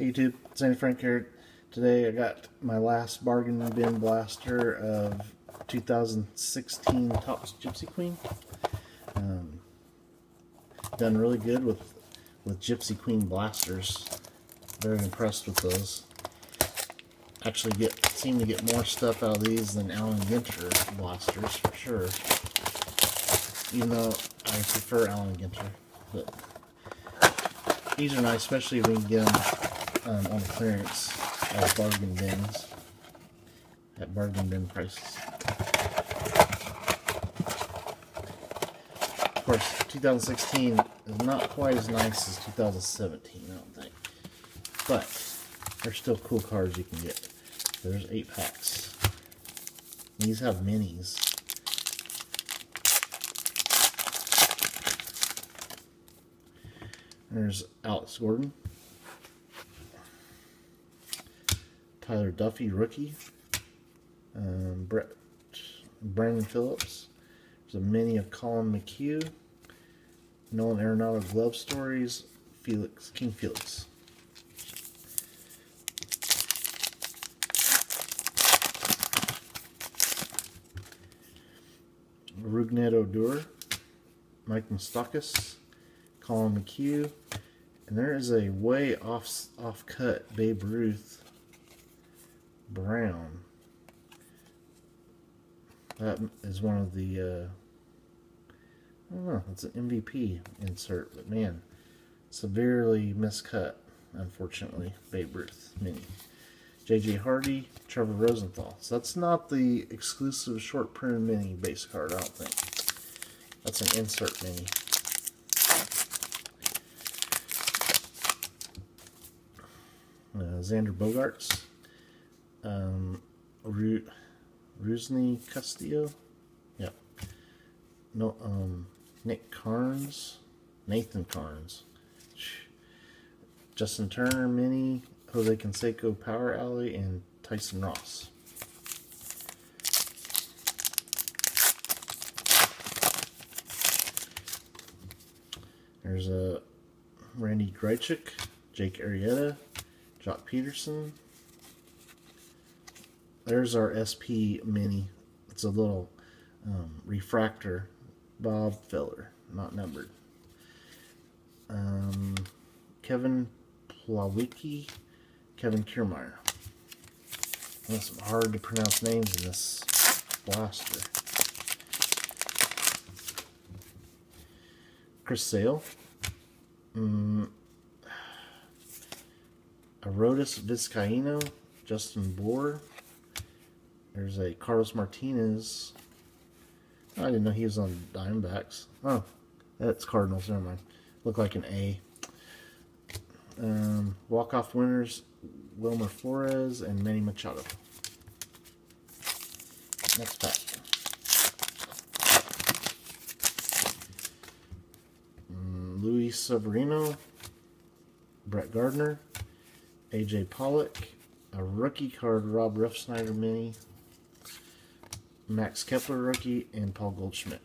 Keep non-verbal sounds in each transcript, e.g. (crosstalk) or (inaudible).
Hey YouTube, Sandy Frank here. Today I got my last bargain bin blaster of 2016 Topps Gypsy Queen. Um, done really good with with Gypsy Queen blasters. Very impressed with those. Actually get seem to get more stuff out of these than Allen Ginter blasters for sure. Even though I prefer Allen Ginter, but these are nice, especially when you get them um, on clearance at bargain bins at bargain bin prices. Of course, 2016 is not quite as nice as 2017, I don't think. But there's still cool cards you can get. There's eight packs. These have minis. There's Alex Gordon. Tyler Duffey, rookie. Um, Brett, Brandon Phillips. There's a mini of Collin McHugh. Nolan Arenado Glove Stories. Felix, King Felix. Rougned Odor. Mike Moustakas. Collin McHugh. And there is a way off off cut Babe Ruth Brown. That is one of the, uh, I don't know, it's an MVP insert, but man, severely miscut, unfortunately, Babe Ruth mini. J.J. Hardy, Trevor Rosenthal. So that's not the exclusive short print mini base card, I don't think. That's an insert mini. Uh, Xander Bogaerts, um, Ru Rusney Castillo, yeah, no, um, Nick Carnes, Nathan Karns, Justin Turner, Mini, Jose Canseco, Power Alley, and Tyson Ross. There's a Randy Grichuk, Jake Arrieta, Joc Pederson. There's our SP Mini. It's a little um, refractor. Bob Feller, not numbered. Um, Kevin Plawecki, Kevin Kiermaier. That's some hard to pronounce names in this blaster. Chris Sale. Um, Arodys Vizcaino, Justin Bour. There's a Carlos Martinez. I didn't know he was on Diamondbacks. Oh, that's Cardinals. Never mind. Look like an A. Um, walk-off winners, Wilmer Flores and Manny Machado. Next pack. Um, Luis Severino, Brett Gardner, AJ Pollock, a rookie card Rob Refsnyder mini, Max Kepler rookie, and Paul Goldschmidt.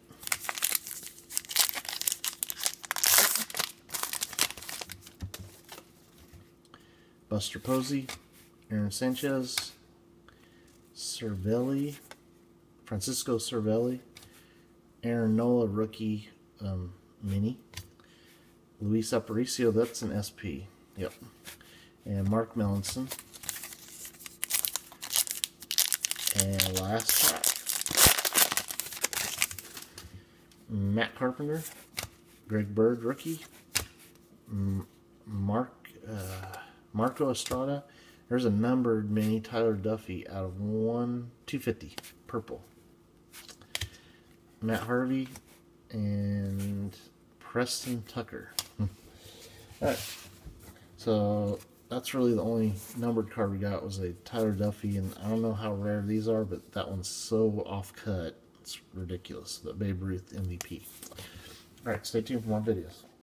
Buster Posey, Aaron Sanchez, Cervelli, Francisco Cervelli, Aaron Nola rookie um, mini, Luis Aparicio, that's an SP. Yep and Mark Melancon. And last pack. Matt Carpenter, Greg Bird, rookie. Mark uh, Marco Estrada. There's a numbered mini Tyler Duffey out of one 250 purple. Matt Harvey and Preston Tucker. (laughs) All right. So that's really the only numbered card we got was a Tyler Duffey, and I don't know how rare these are, but that one's so off cut, it's ridiculous. The Babe Ruth MVP. All right, stay tuned for more videos.